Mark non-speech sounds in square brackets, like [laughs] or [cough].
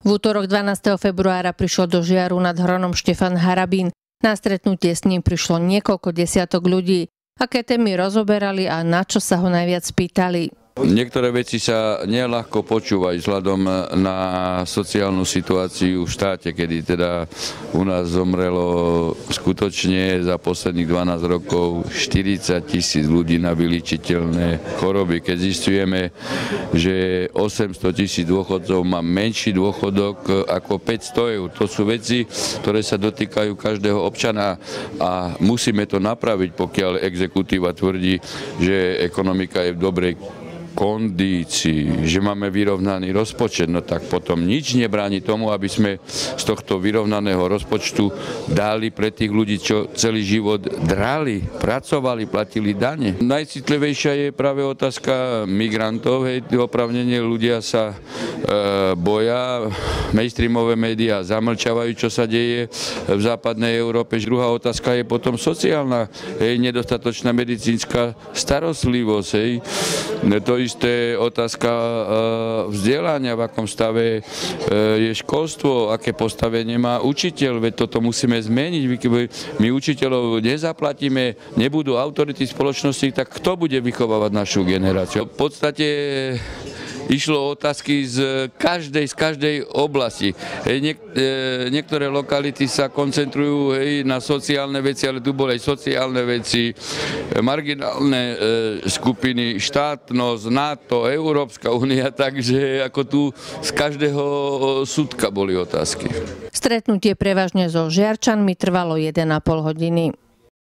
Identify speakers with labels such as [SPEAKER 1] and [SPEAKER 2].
[SPEAKER 1] V útorok 12. februára prišiel do Žiaru nad Hronom Štefan Harabín. Na stretnutie s ním prišlo niekoľko desiatok ľudí. Aké témy rozoberali a na čo sa ho najviac pýtali?
[SPEAKER 2] Niektoré veci sa neľahko počúvajú vzhľadom na sociálnu situáciu v štáte, kedy teda u nás zomrelo skutočne za posledných 12 rokov 40 tisíc ľudí na vyličiteľné choroby. Keď zistujeme, že 800 tisíc dôchodcov má menší dôchodok ako 500 eur. To sú veci, ktoré sa dotýkajú každého občana a musíme to napraviť, pokiaľ exekutíva tvrdí, že ekonomika je v dobrej kondícii, že máme vyrovnaný rozpočet, no tak potom nič nebráni tomu, aby sme z tohto vyrovnaného rozpočtu dali pre tých ľudí, čo celý život drali, pracovali, platili dane. Najcitlivejšia je práve otázka migrantov, hej, opravnenie ľudia sa e, boja, mainstreamové médiá zamlčavajú, čo sa deje v západnej Európe. Druhá otázka je potom sociálna, hej, nedostatočná medicínska starostlivosť. Hej. To isté otázka e, vzdelania, v akom stave e, je školstvo, aké postavenie má učiteľ, veď toto musíme zmeniť. My učiteľov nezaplatíme, nebudú autority spoločnosti, tak kto bude vychovávať našu generáciu? V podstate išlo otázky z každej, z každej oblasti. Hej, niek, e, niektoré lokality sa koncentrujú hej, na sociálne veci, ale tu boli aj sociálne veci, marginálne e, skupiny, štátnosť, NATO, Európska únia, [laughs] takže ako tu z každého súdka boli otázky.
[SPEAKER 1] Stretnutie prevažne so Žiarčanmi trvalo 1,5 hodiny.